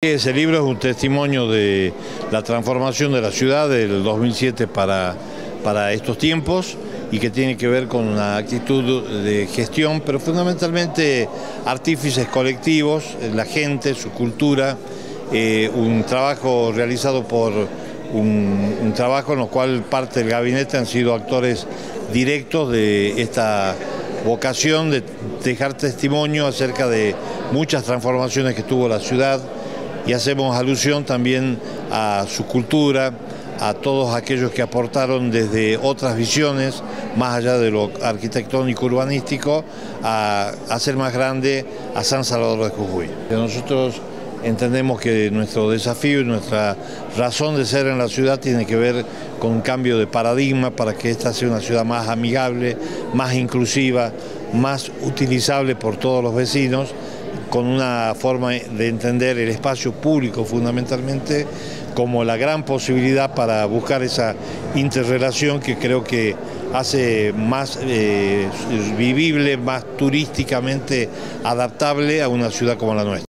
Ese libro es un testimonio de la transformación de la ciudad del 2007 para, para estos tiempos y que tiene que ver con una actitud de gestión, pero fundamentalmente artífices colectivos, la gente, su cultura, eh, un trabajo realizado por un, un trabajo en el cual parte del gabinete han sido actores directos de esta vocación de dejar testimonio acerca de muchas transformaciones que tuvo la ciudad, y hacemos alusión también a su cultura, a todos aquellos que aportaron desde otras visiones, más allá de lo arquitectónico urbanístico, a hacer más grande a San Salvador de Jujuy. Nosotros entendemos que nuestro desafío y nuestra razón de ser en la ciudad tiene que ver con un cambio de paradigma para que esta sea una ciudad más amigable, más inclusiva, más utilizable por todos los vecinos con una forma de entender el espacio público fundamentalmente como la gran posibilidad para buscar esa interrelación que creo que hace más eh, vivible, más turísticamente adaptable a una ciudad como la nuestra.